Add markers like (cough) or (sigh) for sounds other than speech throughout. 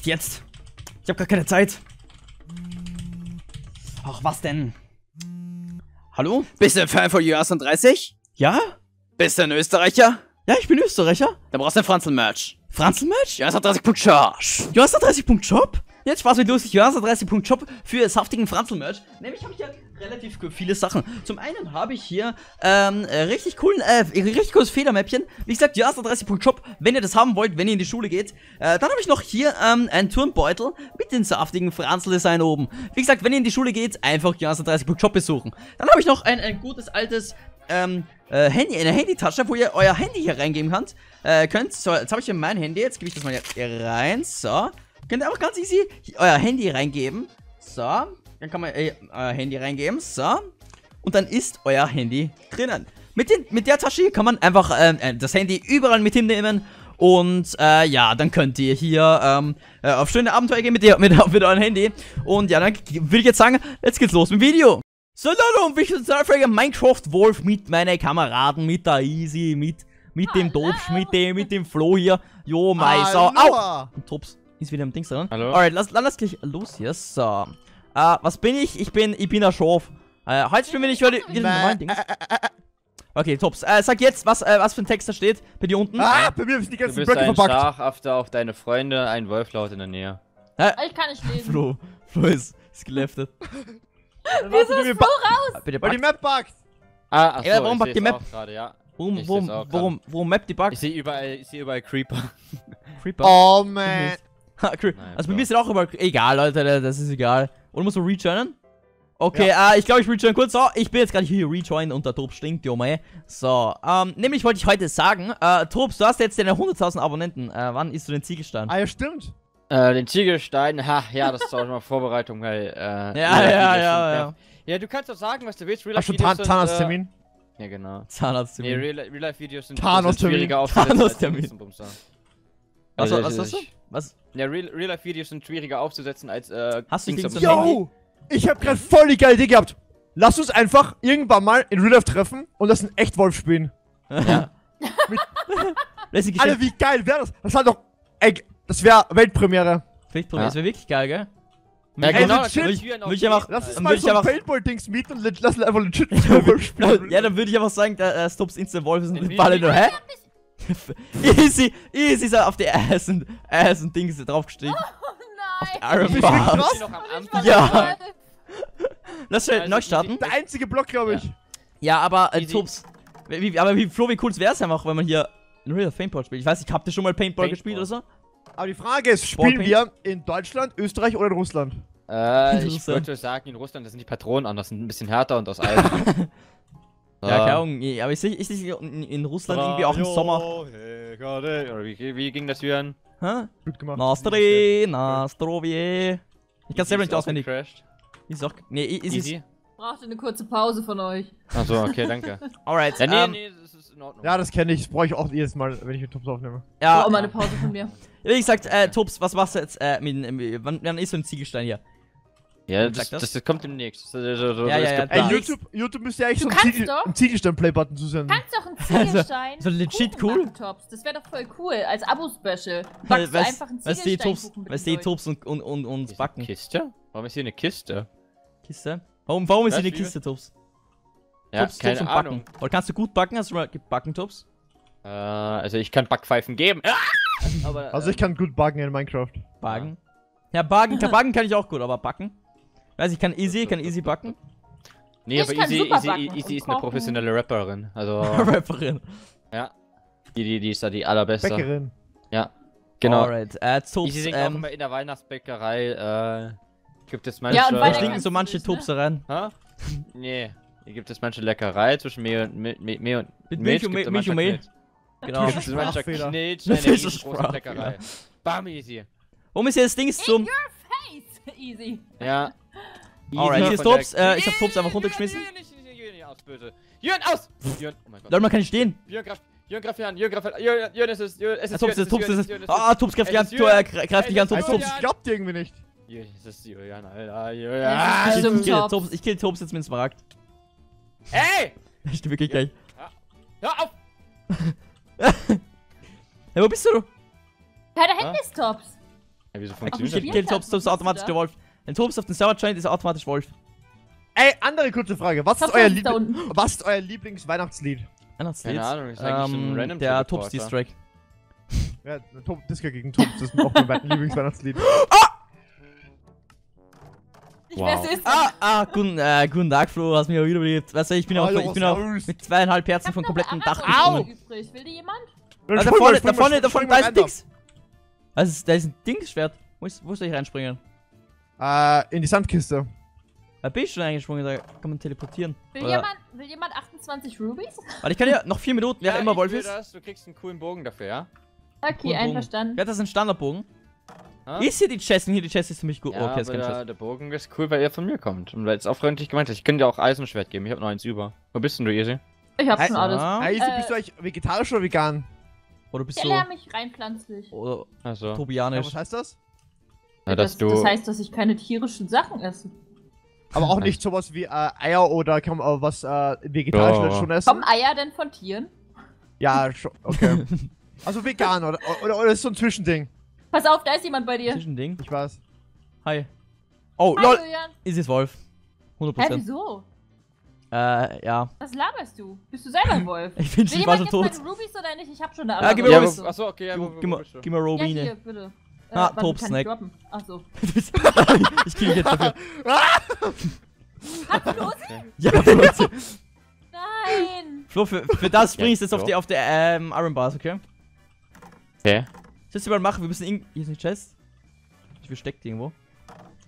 Nicht jetzt. Ich habe gar keine Zeit. Ach, was denn? Hallo? Bist du ein Fan von US 30? Ja? Bist du ein Österreicher? Ja, ich bin Österreicher. Dann brauchst du ein Franzl-Merch. Franzl-Match? US 30 Punkt Charge. Johansa 30.shop? Jetzt Spaß mit lustig. Johansa 30.shop für saftigen Franzl-Merch. Nämlich habe ich hier relativ viele Sachen. Zum einen habe ich hier ähm, äh, richtig coolen, äh, richtig cooles Federmäppchen. Wie gesagt, Johansa 30.shop, wenn ihr das haben wollt, wenn ihr in die Schule geht. Äh, dann habe ich noch hier ähm, einen Turnbeutel mit dem saftigen Franzl-Design oben. Wie gesagt, wenn ihr in die Schule geht, einfach Johansa 30.shop besuchen. Dann habe ich noch ein, ein gutes altes ähm, äh, Handy, eine Handytasche, wo ihr euer Handy hier reingeben könnt. Äh, könnt. So, jetzt habe ich hier mein Handy. Jetzt gebe ich das mal hier rein. So. Könnt ihr auch ganz easy euer Handy reingeben. So. Dann kann man äh, euer Handy reingeben. So. Und dann ist euer Handy drinnen. Mit, den, mit der Tasche hier kann man einfach äh, das Handy überall mit hinnehmen. Und äh, ja, dann könnt ihr hier ähm, äh, auf schöne Abenteuer gehen mit, ihr, mit, (laughs) mit eurem Handy. Und ja, dann würde ich jetzt sagen, jetzt geht's los mit dem Video. So Leute, und ich bin Surfer Minecraft Wolf mit meinen Kameraden, mit der Easy, mit, mit dem Dobsch, mit dem, mit dem Flo hier. Jo, mei, so, au! Und Tops ist wieder im Dings dran. Hallo? Alright, lass, lass gleich los hier, so. Äh, was bin ich? Ich bin, ich bin ein Schaf. Äh, heute spielen wir nicht wieder die, die normalen Dings. Okay, Tops, äh, sag jetzt, was, äh, was für ein Text da steht, bei dir unten. Ah, bei mir sind die Du ganzen bist Blöcke ein verpackt. Schachafter auf deine Freunde, ein Wolf laut in der Nähe. Ich kann nicht lesen. Flo, Flo ist, ist geleftet. (laughs) Wieso ist Flo raus? Bitte, Weil die Map buggt. Ah, achso, Ja, warum packt die Map? Grade, ja. Warum, Ich warum, warum, warum Map die Bugs? Ich sehe überall, ich sehe überall Creeper. Creeper. Oh man. (laughs) Ha, cool. Nein, also bei mir sind auch immer. Egal, Leute, das ist egal. Oder musst du rejoinen? Okay, äh, ich glaube, ich rejoin kurz. So, ich bin jetzt gerade hier rejoin und der Tob stinkt, mei. So, ähm, nämlich wollte ich heute sagen, äh, Tobs, du hast jetzt deine 100.000 Abonnenten. Äh, wann isst du den Ziegelstein? Ah ja, stimmt. Äh, den Ziegelstein, ha, ja, das ist auch schon mal Vorbereitung, weil, äh... (laughs) Ja, ja, ja, ja. sind- Ja, du kannst doch sagen, was du willst. Real Hast du Tan sind, Zahnarzttermin? Äh, ja, genau. Zahnarzt. Nee, Real, Real Life Videos sind, schwieriger Thanos-Termin. Listenbumser. Was, was, hast du? Was? Ja, Real, Real Life Videos sind schwieriger aufzusetzen als, äh... Hast du Dings? Yo! Ich hab grad voll die geile Idee gehabt. Lass uns einfach irgendwann mal in Real Life treffen und das in echt Wolf spielen. Ja. Lass (laughs) ihn Alter, wie geil wäre das? Das war doch. Ey, das wäre Weltpremiere. Vielleicht Ja. Das wäre wirklich geil, gell? Ja, Ey, genau, legit. das Türen auf Will ich einfach- Lass uns Dann mal ich so ein Paintball-Dings mieten und lass einfach legit Wolf (laughs) spielen. ja, dann würde ich einfach sagen, der äh, Stops Instant Wolf ist ein Balle wie- nur, hä? (laughs) easy, easy ist er auf die Ass und, Ass und Dings draufgestiegen. Oh nein. Iron Bist du Bar. krass? noch am Ich Anfang. Ja. Lass schnell Also, neu starten. Der einzige Block, glaube ich. Ja, aber äh. Tops. Wie, aber wie, Flo, wie cool wäre es einfach, wenn man hier ein Real Paintball spielt? Ich weiß nicht, habt ihr schon mal Paintball, Paintball. gespielt oder so? Aber die Frage ist, spielen wir in Deutschland, Österreich oder in Russland? (laughs) Äh, ich Interessant. würde sagen, in Russland das sind die Patronen anders, sind ein bisschen härter und aus Eisen. (laughs) Ja, keine Ahnung. nee, Aber ich sehe ich seh in, Russland irgendwie auch im Sommer. Oder wie, wie ging das, Jürgen? Hä? Gut gemacht. Nastre, Nastrovie. Ich kann selber nicht auswendig. Ist auch. Nee, ist es. Easy. Brauchte eine kurze Pause von euch. Achso, okay, danke. (laughs) Alright. ja, nee, ähm, nee, das ist in Ordnung. Ja, das kenne ich. Das brauche ich auch jedes Mal, wenn ich mit Tops aufnehme. ja, Ja. Oh, mal eine Pause von mir. (laughs) wie gesagt, äh, Tops, was machst du jetzt äh, mit, wann, wann ist so ein Ziegelstein hier? Ja, das, das. das, kommt demnächst. Das, das, das, Ja, ja, ja. Ey. YouTube, YouTube müsste ja eigentlich Du so einen, kannst Ziegel, doch. einen Ziegelstein-Play-Button zusenden. Kannst doch einen Ziegelstein. (laughs) so legit cool. backen, Tops. Das wäre doch voll cool. Als Abo-Special. Backst du einfach einen du, mit weißt du, die Tops und, und, und, und Ist Backen. Kiste? Warum ist hier eine Kiste? Kiste? Warum, warum ist Was, hier eine Kiste, Tops? Ja, Tops, keine Tops und Ahnung. Backen. Oder kannst du gut backen? Hast du mal gebacken, Tops? Äh, also ich kann Backpfeifen geben. Ah! Aber, Also ich kann gut backen in Minecraft. Backen? Ja, backen kann ich auch gut, aber backen? Weiß ich, kann easy, kann easy backen. Nee, Ich aber kann Easy, super Easy, backen Easy und ist eine professionelle Rapperin. Also, (laughs) Rapperin. ja. Die, die, die ist da die allerbeste. Bäckerin. Ja. Genau. Alright, äh, Tops, Easy singt auch ähm, immer in der Weihnachtsbäckerei, äh, gibt es manche... Ja, und da stinken so manche nicht, ne? Rein. Hä? Nee. Hier gibt es manche Leckerei zwischen Mehl und Milch, Mehl und Mit Milch und gibt es Milch und Mehl. Genau. Gibt es mancher Sprachfehler. Knilch, Das eine ist ein riesengroße Sprachfehler. Leckerei. Bam, easy. Warum ist hier das Ding zum... (laughs) Easy. Ja. Alright, hier ist Tops, äh, ich hab Tops einfach runtergeschmissen. Jürgen, Jürgen, nicht- nicht- Jürgen, aus, böse. Jürgen, aus! Jürgen, oh mein Gott. Leute, man kann nicht stehen. Jürgen, greif, Jürgen, greif hier an, Jürgen, greif an, Jürgen, Jürgen, es ist, Jürgen, es ist Jürgen, ist Tops, Jürgen, ist Jürgen, Ah, Tops greift dich an, Es ist Jürgen. greift dich an, Es Tops, ist Alter, Tops. das klappt irgendwie nicht. Jürgen, es ist Julian, Alter, Es ist Ich kill. Tops, ich kill Tops jetzt mit dem Smaragd. Ey! Ich wirklich gleich. Hör auf! (laughs) Hey, wo bist du? Ja, da hinten ist Tops. Ja, wieso Auf funktioniert dem das? Kill Tops, Tops automatisch der Wolf. Wenn Tops auf den Server joint, ist er automatisch Wolf. Ey, andere kurze Frage. Was ist euer, unten. was ist euer Lieblingsweihnachtslied? Weihnachtslied. Keine Ahnung, ist eigentlich ein Ähm, random der Tribute Tops Porter. Distrack. (laughs) Ja, Top, Disco gegen Tops, das ist auch mein (laughs) Lieblingsweihnachtslied. Ich Wow. weiß es. Ah, ah, guten, äh, guten Tag, Flo, hast mich auch wiederbelebt. Weißt du, ich bin auch, ich bin auch mit zweieinhalb Ich Herzen komplettem eine Dach gesprungen. übrig. Will die jemand? Ah, da vorne, da vorne, da vorne, da ist ein Also, da ist ein Dingsschwert. Wo, ist, wo soll ich reinspringen? Äh, in die Sandkiste. Da bin ich schon eingesprungen, da kann man teleportieren. Will, Oder- jemand, will jemand 28 Rubies? Warte, ich kann ja noch vier Minuten, wer Ja, immer Wolf ist. Das. Du kriegst einen coolen Bogen dafür, ja? Okay, einverstanden. Wer hat das ein Standardbogen? Ah? Ist hier die Chest? Hier die Chest ist ziemlich gut. Ja, okay, ist aber kein der, Chest. der Bogen ist cool, weil er von mir kommt. Und weil es auch freundlich gemeint ist. Ich könnte dir auch Eisenschwert geben. Ich habe noch eins über. Wo bist denn du, Easy? Ich hab Hey, schon alles. Ah, Äh, bist du eigentlich vegetarisch oder vegan? Oder bist Ich du lerne mich rein pflanzlich. oder Also, Ja, tobianisch? was heißt das? ja, dass das, du. das heißt, dass ich keine tierischen Sachen esse. Aber auch nicht sowas wie äh, Eier oder kann man auch was äh, vegetarisch Ja. schon essen? Kommen Eier denn von Tieren? Ja, schon, okay. (laughs) also vegan oder, oder, oder ist so ein Zwischending. Pass auf, da ist jemand bei dir. Zwischending. Ich weiß. Hi. Oh, Hi, lol. Julian. Ist es Wolf. 100%. Hä, wieso? Äh, ja. Was laberst du? Bist du selber ein Wolf? (laughs) Ich bin Will ich schon jetzt tot. meine Rubies oder nicht? Ich hab schon eine Ja, gib mir Rubies. achso, okay, ja, Gib, wo, gib, gib mal Ja, Robine. hier, bitte. Äh, Ah, warte, Tops kann ich Snack. droppen? Achso. (laughs) (laughs) ich dich jetzt dafür. Hat los? ja, Flo, Nein! Flo, für, für das Ja, springst du jetzt auf die, auf der ähm, Iron Bars, okay? Okay. Sollst du mal machen, wir müssen irgend... Hier ist eine Chest. Ich versteckt irgendwo.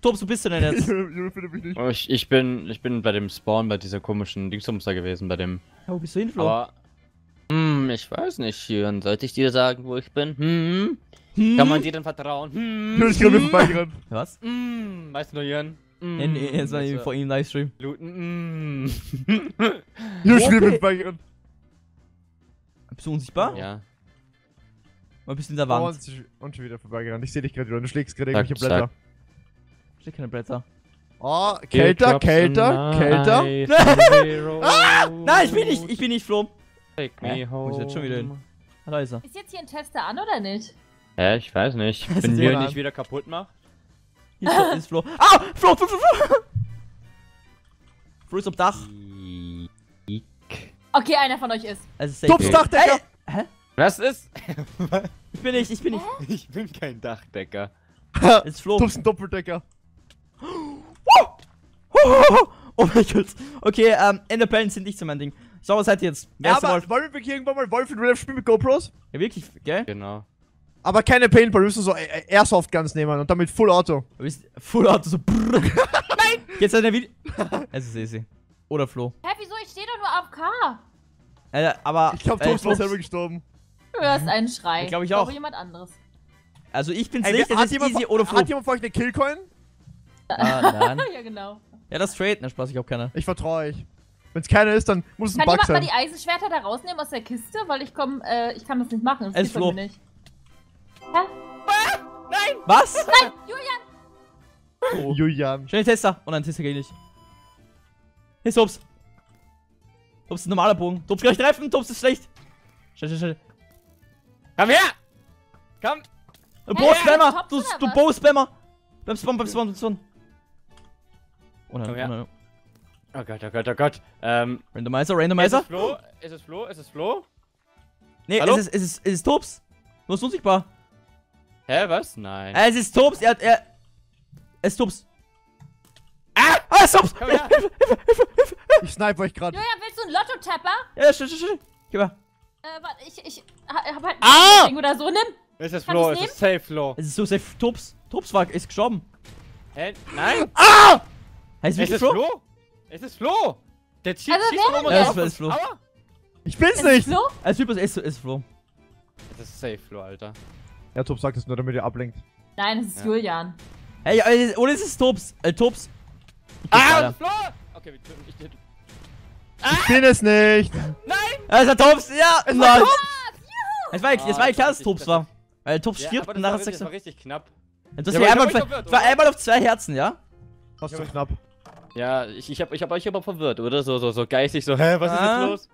Tops, wo bist du denn jetzt? (laughs) Ich finde mich nicht. Oh, ich, ich bin ich bin bei dem Spawn bei dieser komischen Dingsums da gewesen, bei dem. Ja, wo bist du hin, Flo? Aber. Hm, ich weiß nicht, Jürgen. Sollte ich dir sagen, wo ich bin? Hm? Hm? Kann man dir denn vertrauen? Hm? Ich bin gerade mit vorbeigerannt. Was? Hm, weißt du nur, Jürgen? Hm, Nee, nee, jetzt war weißt ich du, vor ihm Livestream. Looten, hm. Ich bin Okay. mit vorbeigerannt. Bist du unsichtbar? ja. Oder bist du in der Wand? Und, schon- und schon wieder vorbeigerannt. Ich sehe dich gerade wieder. Du schlägst gerade irgendwelche Blätter. Steht keine Blätter. Oh, kälter, kälter, kälter. (laughs) Ah! Nein, ich bin nicht, ich bin nicht Flo. Take Hä? me Wo ist jetzt schon wieder hin? home. Da ist er. Ist jetzt hier ein Tester an oder nicht? Hä, ich weiß nicht. (laughs) Wenn wir nicht wieder kaputt macht. Hier ist, Flo- ist Flo. Ah! Flo, Flo, Flo, Flo! Flo ist am Dach. Okay, einer von euch ist. Also safe. Tops Dachdecker! Was ist? Ich bin nicht, ich bin nicht. ich bin kein Dachdecker. Es ist Flo. Tops ein Doppeldecker. Oh mein Gott. Okay, ähm, Enderperlen sind nicht so mein Ding. So, was seid ihr jetzt? Wer Ja, aber Wolf? wollen wir wirklich irgendwann mal Wolf in Real spielen mit GoPros? Ja, wirklich, gell? Genau. Aber keine Paintball, wir müssen so Airsoft Guns nehmen und damit Full Auto. Du bist Full Auto so. Brrr. (laughs) Nein! Jetzt eine Video. (laughs) Es ist easy. Oder Flo. Hä, wieso? Ich stehe doch nur AFK. Äh, aber. Ich glaube, äh, Tops war selber gestorben. Du hörst einen Schrei. Ja, glaub ich auch. jemand anderes. Also ich bin's Ey, nicht, hat, ist jemand, easy oder Flo. hat jemand von euch eine Killcoin? Ah, nein. (laughs) ja, genau. Ja, das Trade. Na, Spaß, ich hab keine. Ich vertraue euch. Wenn es keiner ist, dann muss es ein Kann Bug jemand mal sein. die Eisenschwerter da rausnehmen aus der Kiste? Weil ich komm, äh, ich kann das nicht machen. Das Es geht bei Flo. mir nicht. Hä? Was? Nein, Julian! Oh. Julian. Schnell Tester. Oh nein, Tester geht nicht. Hier ist Tops. Tops ist ein normaler Bogen. Tops kann ich treffen. Tops ist schlecht. Schnell, schnell, schnell. Komm her! Komm! Du Hey, Bo-Spammer. Du, du? Bo-Spammer. Beim Spawn, beim Spawn, beim Spawn. Oh oh her. nein. Oh Gott, oh Gott, oh Gott. Ähm, Randomizer, ist Randomizer. es Flo? Ist es Flo? Ist es Flo? Nee, Hallo? es ist, es ist, es ist Tops. Du bist unsichtbar. Hä, was? Nein. Es ist Tops. Er hat, er. Es ist Tops. Ah! Ah, es ist Tops! Komm her! Ich snipe euch gerade. Julian, willst du einen Lotto-Tapper? Ja, ja, schnell, schnell, schnell. Gib her. Äh, warte, ich, ich ha- hab halt Ah! oder so. Nimm! Ist es Kann Flo? ich's Ist es safe Flo? Es ist so safe. Tops. Tops war, ist gestorben. Hä? Nein? Heißt Ist es Flo? Flo? Ist es Flo? Der schießt Also schießt denn? drauf Ja, es ist und- Flo. Aua! Ich bin's Ist nicht! Flo? Als Typ ist es ist Flo. Das ist safe Flo, Alter. Ja, Tops sagt es nur, damit ihr ablenkt. Nein, es ist Ja. Julian. Es ist- oder es ist Tops. Äh, Tops. Ah. Flo! Okay, wir töten ich töten. Ich bin es nicht! Es war Tops. Ja, Es nein. war Tops! Es war, es Ah, war ja klar, dass das es Tops ist- war. Weil Tops Ja, stirbt und nachher wirklich, sagst das war richtig knapp. Das Ja, war einmal, es war einmal auf zwei Herzen, ja? Fast so knapp. Ja, ich, ich hab, ich hab euch aber verwirrt, oder? So, so, so geistig, so, hä, was Ah. ist jetzt los?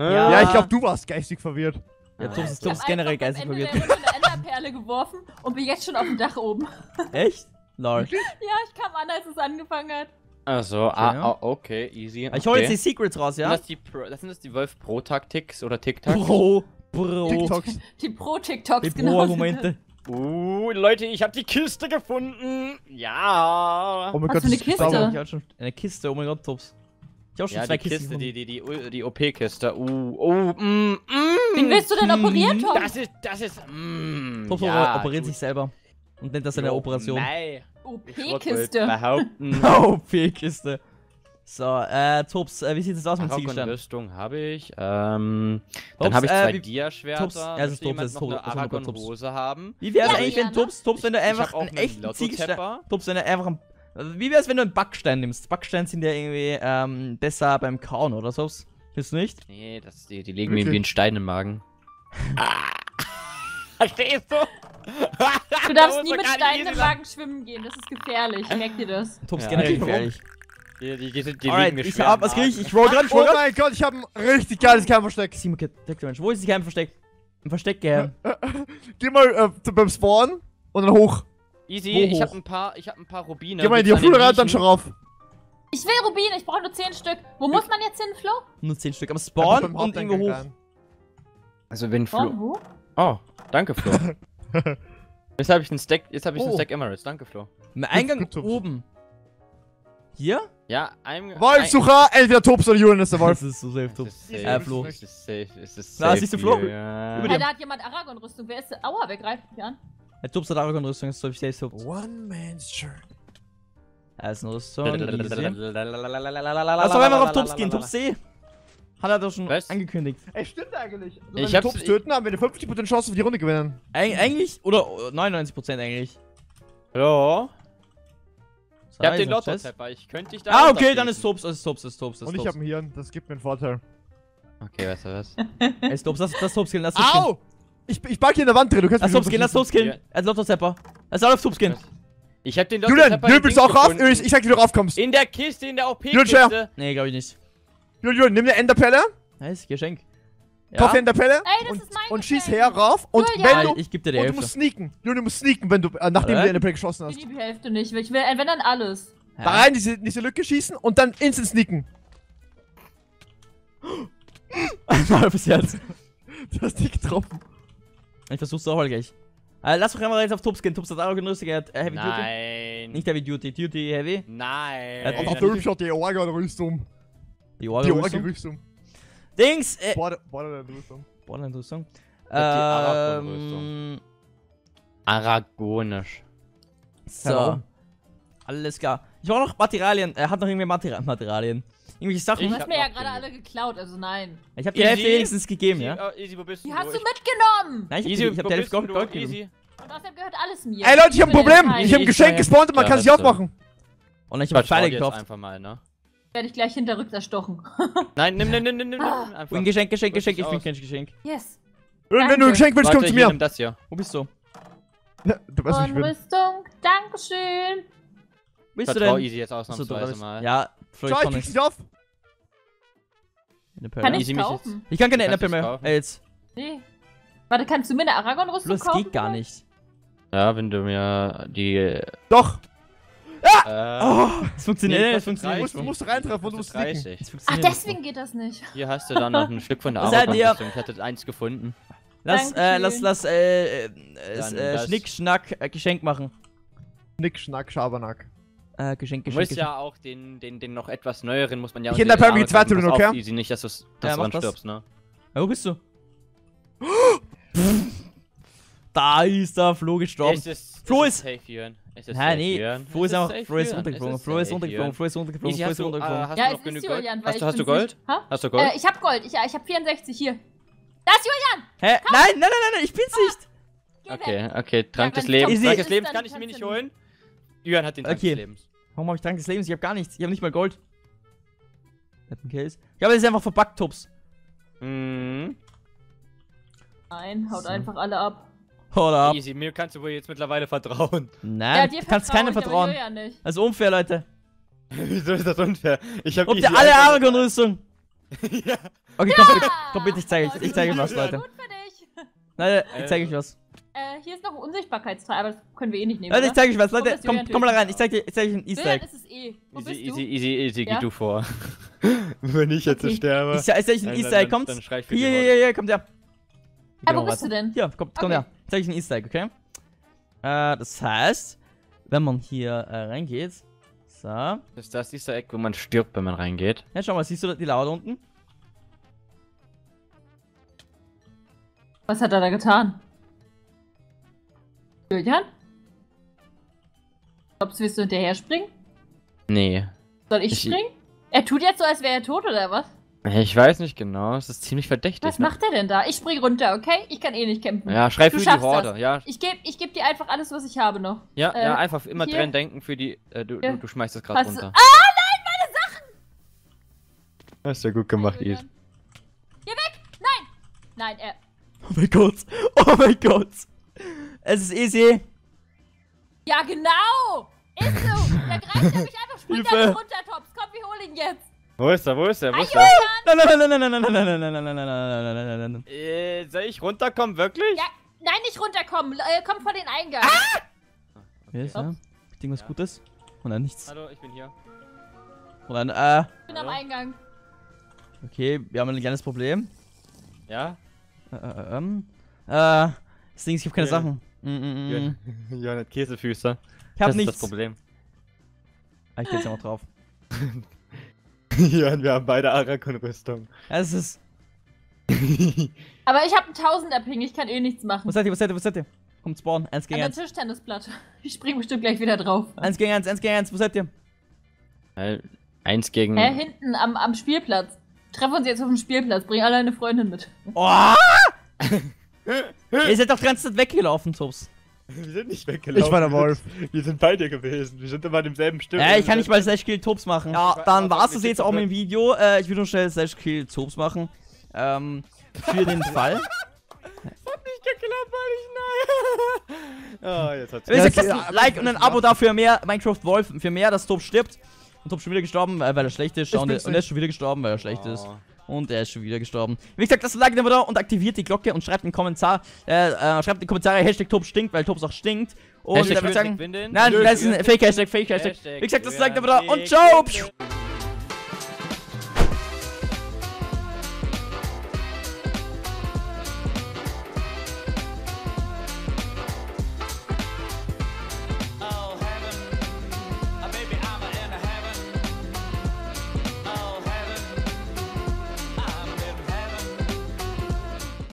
Ja. Ja, ich glaube, du warst geistig verwirrt. Ja, ist, Ich Tops hab ist generell einfach am geistig verwirrt. Runde eine Enderperle geworfen und bin jetzt schon auf dem Dach oben. (laughs) Echt? Lol. Ja, ich kam an, als es angefangen hat. Also, ah, ah, okay, easy. Ich hole jetzt okay. die Secrets raus, Sind ja? das die Pro, das sind das die Wolf Pro Taktiks oder TikToks? Bro, Bro. TikToks. Die Pro-TikToks, Die genau. Pro-Argumente. Uh, Leute, ich habe die Kiste gefunden. Ja. Oh mein Was Gott, für eine Kiste? sauber. Ich hab schon eine Kiste, oh mein Gott, Tops. Ich hab schon Ja, zwei die Kisten. Kiste, die, die, die, die OP-Kiste. Uh, oh, mm, mm. Wen willst du denn operieren, Tom? Das ist, das ist, mm. Tops ja, operiert gut. sich selber. Und nennt das eine Operation. Nein. OP-Kiste. behaupten. (laughs) OP-Kiste. So, äh, Tops, äh, wie sieht es aus mit und Ziegelstein? Rüstung habe ich. Ähm, Tops, dann habe ich äh, zwei wie- Dia-Schwerter. Tops, ja, Möchte ist Tops, das ist noch Tops, ist Tops. Aragon-Hose haben. Wie wär's Ja, eigentlich, wenn. Tops, Tops, wenn du einfach einen einen echten. Ziegelstein. Tops, wenn du einfach einen. Wie wär's, wenn du einen Backstein nimmst? Backsteine sind ja irgendwie ähm, besser beim Kauen oder so. Du nicht? Nee, das, die, die legen mir Wirklich? wie ein Stein im Magen. (laughs) Verstehst du? Du darfst nie mit Steinen im Magen schwimmen gehen, das ist gefährlich. Merk dir das. Tops Ja, generell warum? gefährlich. Die, die, die, die Alright, legen mir ich schwer hab, im was krieg ich? Ich roll grad, ich roll Oh grad. mein Gott, ich habe ein richtig geiles Geheimversteck. Simon, Deck Mensch. Wo ist das Geheimversteck? Ein Versteck geheim. (laughs) Geh mal äh, beim Spawn und dann hoch. Easy, Wo ich hoch? hab ein paar, ich hab ein paar Rubine. Geh mal in die Flure rein, dann schon rauf. Ich will Rubine, ich brauche nur 10 Stück. Wo muss man jetzt hin, Flo? Nur 10 Stück. Aber Einfach Spawn und irgendwo hoch. rein. Also wenn Oh, Flo. wo? Oh, danke Flo. (laughs) jetzt habe ich einen Stack, jetzt habe ich einen Oh. Stack Emeralds. Danke Flo. Im Eingang oben. Hier? Ja, ein Wolfsucher, entweder Tops oder Julian ist der Wolf. Das ist so safe, Tops. ist safe, Äh, Flo. Es ist safe, es ist Na, safe. siehst du, Flo? Ja. Dir. da hat jemand Aragon-Rüstung. Wer ist der? Aua, wer greift mich an? Der Tops hat Aragon-Rüstung, ist so safe, Tops. One man's journey. Er ist eine Rüstung. easy. Lass doch einfach auf Tops gehen, Tops C. Hat er doch schon Was? angekündigt. Ey, stimmt eigentlich. Also, Ich wenn wir Tops töten, haben wir eine 50% Chance auf die Runde gewinnen. Eig eigentlich, oder äh, 99% eigentlich. Ja. Ich hab ist den. Lotto-Tepper, ich könnte dich da Ah, okay, dann ist Tops, das ist Tops, das ist Tops, ist Und ich habe einen Hirn, das gibt mir einen Vorteil. Okay, weißt du was? Ey, ist Tops, das das ist Tops killen, das ist Tops killen. Au! Ich, ich back hier in der Wand drin, du kannst Lass mich Tops killen, lass Tops killen. Er ist Lotto-Zapper. Er soll auf Tops gehen. Ich hab den Julian, Lotto-Tepper Julian, bist du auch rauf? Ich, ich sag dir, wie du raufkommst. In der Kiste, in der Julian, OP-Kiste. Nee, glaube ich nicht. Julian, Julian, nimm eine Enderpelle, Nice, Geschenk. Kauf dir Enderpelle Ey, das und, ist mein und schieß her rauf. Und Julian. wenn du. ich geb dir die Und du Hälfte. musst sneaken. Julian, du musst sneaken, wenn du, äh, nachdem Hä? du die Enderpelle geschossen Ich hast. will die Hälfte nicht. Ich will, äh, wenn dann alles. Da Ja. rein, diese, diese Lücke schießen und dann instant sneaken. Ein halbes Herz. Du hast dich getroffen. Ich versuch's auch mal gleich. Äh, lass doch einmal jetzt auf Tops gehen. Tops hat Aragon-Rüstung, er hat äh, Heavy Duty. Nein. Nicht Heavy Duty, Duty Heavy. Nein. Er hat Aber auch der schaut die Organ-Rüstung. Die. Organ-Rüstung. Dings, äh, Border- Borderland-Rüstung. Borderland-Rüstung. die. Ähm, Aragonisch. so. Alles klar. Ich brauche noch Materialien. Er hat noch irgendwie Materi Materialien. Irgendwelche Sachen. Du Ich hast hab mir ja gerade alle geklaut, also nein. Ich habe die. Hälfte wenigstens gegeben, ja? Easy, easy, wo bist Die du? hast du mitgenommen! Nein, ich hab, Easy, die- ich hab die Hälfte Gold? Gold gegeben. Easy. Und außerdem gehört alles mir. Ey Leute, ich hab ein Problem. Ich hab ein Geschenk gespawnt und man kann es nicht beste. aufmachen. Und ich Vertrau Pfeile gekauft. einfach mal, ne? Werde ich gleich hinterrückt erstochen. (laughs) Nein, nimm, nimm, nimm, nimm, nimm, Ah. nimm. Einfach. Ein Geschenk, Geschenk, Geschenk. Ich bin kein Geschenk. Yes. Wenn du Danke. ein Geschenk willst, komm zu mir. nimm das hier. Wo bist du? Ja, Du weißt, bin. Rüstung. Dankeschön. Wo bist du denn? easy jetzt ausnahmsweise mal. Ja, Flo, ich Schau, ich kann krieg's auf. Kann ich Easy mich kaufen? Ich kann keine Enderpearl mehr. Ey, jetzt. Nee. Warte, kannst du mir eine Aragon-Rüstung das kaufen? geht gar nicht. Ja, wenn du mir die. Äh, Doch. Oh, das funktioniert Nee, das funktioniert Du musst, du musst reintreffen und du musst sneaken. 30. Das Ach, deswegen geht das nicht. Hier hast du dann noch ein Stück von der (laughs) ihr? Aragon-Rüstung. Ich hatte eins gefunden. Lass, äh, lass, lass, äh, äh, äh. Schnick, Schnack, äh, Geschenk machen. Nick, Schnack, Schabernack. Äh, Geschenk, Du Geschenk, musst Geschenk. ja auch den, den, den noch etwas neueren muss man ja Ich in der die zweite. Runde, okay? Easy, nicht, dass du Ja, dass du dran das. stirbst, ne? Ja, wo bist du? (gasps) da ist der Flo gestorben. Es ist, Flo es ist-. Es ist Hä, safe nee. Flo ist einfach, Flo ist runtergeflogen, Flo ist runtergeflogen. Flo ist runtergeflogen, Flo hast ist du, runtergeflogen. hast ja, es ist genug Julian, Gold? weil Hast ich du, hast du bin Gold? Hast du Gold? Äh, ich hab Gold. Ich, ich hab 64 hier. Da ist Julian! Hä? Nein, nein, nein, nein, ich bin's nicht. Okay, okay. Trank Ja, des Lebens. Trank des Lebens kann ich mir nicht holen. Julian hat den Trank des Lebens. Warum habe ich Trank des Lebens? Ich habe gar nichts. Ich habe nicht mal Gold. Weapon Case. Ich glaube, das ist einfach verbuggt, Tops. Mhm. Nein, haut So. einfach alle ab. Oder ab. Easy, mir kannst du wohl jetzt mittlerweile vertrauen. Nein, dir du kannst ich, aber vertrauen. Julian nicht. Das ist unfair, Leute. (laughs) Wieso ist das unfair? Ich hab easy ihr alle einfach- Aragon-Rüstung? (laughs) ja. Okay, komm, bitte, komm bitte, ich zeige euch, ich zeige euch was, Gut Leute. für dich. Leute, ich zeige euch was. Äh, hier ist noch ein Unsichtbarkeitsteil, aber das können wir eh nicht nehmen. Leute, ich zeige euch was. Leute, komm, Julian komm mal rein. Ich zeige dir, ich zeig euch ein Easter Egg. eh. Wo Easy, bist easy, du? easy, easy, Ja? geh du vor. (laughs) Wenn ich jetzt Okay. sterbe. Ich zeige euch ein Easter Egg. Kommt. ich Hier, hier, hier, kommt her. Ah, wo bist du denn? Hier, kommt, kommt her. Ich zeige euch ein Easter Egg, okay? Äh, das heißt, wenn man hier äh, reingeht. So. Ja, Das ist das Easter Egg, wo man stirbt, wenn man reingeht. schau mal, siehst du die Laude unten? Was hat er da getan? Julian? Glaubst du, willst du hinterher springen? Nee. Soll ich, Ich- springen? Er tut jetzt so, als wäre er tot oder was? Ich weiß nicht genau, es ist ziemlich verdächtig. Was ne? macht er denn da? Ich spring runter, okay? Ich kann eh nicht kämpfen. Ja, schrei Du für die Horde. das. Ja, Ich gebe ich geb dir einfach alles, was ich habe noch. ja, Äh, ja, einfach immer hier. dran denken für die. Äh, du, Ja. du, du schmeißt das gerade runter. Ah, nein, meine Sachen! Hast du gut gemacht, Is. Julian. Geh weg! Nein! Nein, er. Oh mein Gott. Oh mein Gott. Es ist easy. Ja, genau! Ist so! Da greift er mich einfach, springt nicht runter, Tops. Komm, wir holen ihn jetzt. Wo ist er? Wo ist er? Wo ist er? Julian! Nein, nein, nein, nein, nein, nein, nein, nein, nein, nein, nein, nein, nein, nein, nein, nein, nein. Äh, soll ich runterkommen, wirklich? Ja, nein, nicht runterkommen. Äh, komm vor den Eingang. Wer ist er? Ist irgendwas Gutes? Und dann nichts. Hallo, ich bin hier. Und dann, äh, Ich bin am Eingang. okay, wir haben ein kleines Problem. Ja? Äh, äh, ähm, äh, das Ding ist, ich habe keine Ja. Sachen. Mm, mm, mm. Johann hat Käsefüße. Ich hab das nichts. ist das Problem. Ah, ich geh jetzt mal drauf. (laughs) Johann, wir haben beide Arakon-Rüstung. Es ist. (laughs) Aber ich habe einen Tausender-Ping, ich kann eh nichts machen. Was seid ihr, was seid ihr, was seid ihr? Kommt spawn. Eins An gegen der eins. Tischtennisplatte. (laughs) Ich spring bestimmt gleich wieder drauf. Eins gegen eins, eins gegen eins. Wo seid ihr? Weil eins gegen. Hä, hinten am, am Spielplatz. Treffen uns jetzt auf dem Spielplatz. Bring alle eine Freundin mit. Oh! ihr seid doch die ganze Zeit weggelaufen, Tops. (laughs) Wir sind nicht weggelaufen. Ich war der Wolf. (laughs) Wir sind bei dir gewesen. Wir sind immer im selben Stück. Ja, ich kann nicht mal Slash Kill Tops machen. Ja, dann war- war's war das jetzt auch mit dem Video. Äh, ich will nur schnell Slash Kill Tops machen. Ähm, für den (laughs) Fall. nicht geklappt, weil ich nein. oh, jetzt hat's Ja, lasst ein Like und ein Abo dafür mehr Minecraft Wolf, für mehr, dass Tops stirbt. Und Tops schon wieder gestorben, weil weil er schlecht ist. Und, er- und er ist schon wieder gestorben, weil er schlecht ist. Und er ist schon wieder gestorben. Wie gesagt, lasst ein Like da und aktiviert die Glocke und schreibt einen Kommentar. Äh, äh, schreibt in die Kommentare Hashtag Tops stinkt, weil Tops auch stinkt. Und Hashtag ich würde sagen. Nein, das ist ein Fake Hashtag, Fake Hashtag. Hashtag Wie gesagt, das für Like da und ciao!